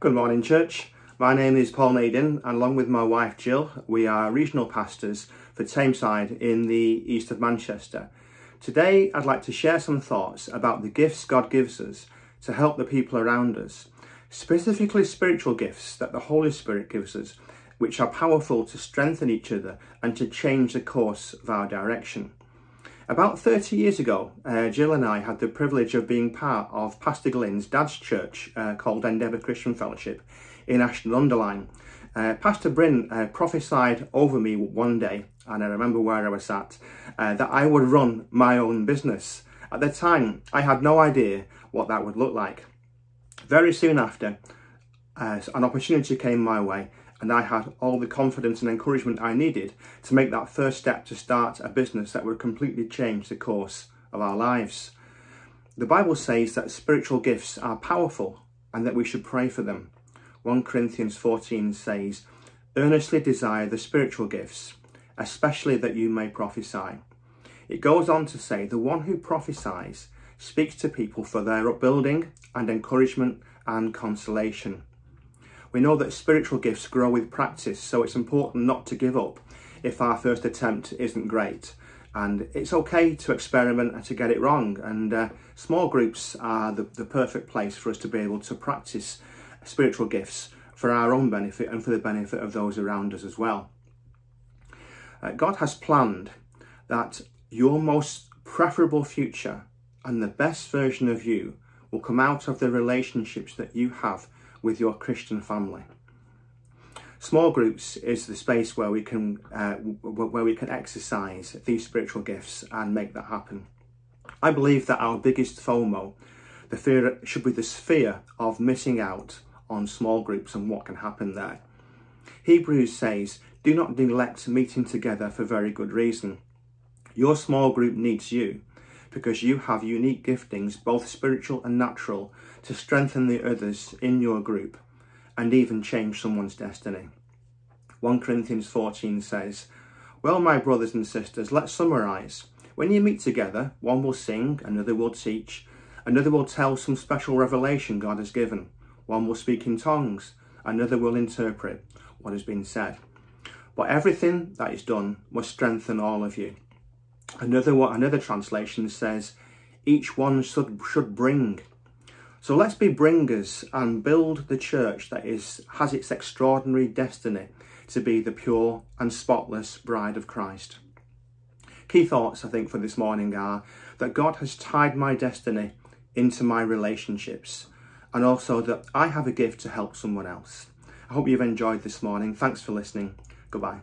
Good morning, church. My name is Paul Nadin, and along with my wife Jill, we are regional pastors for Tameside in the east of Manchester. Today, I'd like to share some thoughts about the gifts God gives us to help the people around us, specifically spiritual gifts that the Holy Spirit gives us, which are powerful to strengthen each other and to change the course of our direction. About 30 years ago, uh, Jill and I had the privilege of being part of Pastor Glyn's dad's church uh, called Endeavour Christian Fellowship in Ashton-under-Lyne. Uh, Pastor Bryn uh, prophesied over me one day, and I remember where I was at, uh, that I would run my own business. At the time, I had no idea what that would look like. Very soon after, uh, an opportunity came my way and I had all the confidence and encouragement I needed to make that first step to start a business that would completely change the course of our lives. The Bible says that spiritual gifts are powerful and that we should pray for them. 1 Corinthians 14 says, Earnestly desire the spiritual gifts, especially that you may prophesy. It goes on to say, The one who prophesies speaks to people for their upbuilding and encouragement and consolation. We know that spiritual gifts grow with practice, so it's important not to give up if our first attempt isn't great. And it's okay to experiment and to get it wrong. And uh, small groups are the, the perfect place for us to be able to practice spiritual gifts for our own benefit and for the benefit of those around us as well. Uh, God has planned that your most preferable future and the best version of you will come out of the relationships that you have with your Christian family. Small groups is the space where we can uh, where we can exercise these spiritual gifts and make that happen. I believe that our biggest FOMO, the fear should be this fear of missing out on small groups and what can happen there. Hebrews says, do not neglect meeting together for very good reason. Your small group needs you because you have unique giftings, both spiritual and natural, to strengthen the others in your group and even change someone's destiny. 1 Corinthians 14 says, Well, my brothers and sisters, let's summarise. When you meet together, one will sing, another will teach, another will tell some special revelation God has given, one will speak in tongues, another will interpret what has been said. But everything that is done must strengthen all of you. Another another translation says, each one should, should bring. So let's be bringers and build the church that is has its extraordinary destiny to be the pure and spotless bride of Christ. Key thoughts, I think, for this morning are that God has tied my destiny into my relationships and also that I have a gift to help someone else. I hope you've enjoyed this morning. Thanks for listening. Goodbye.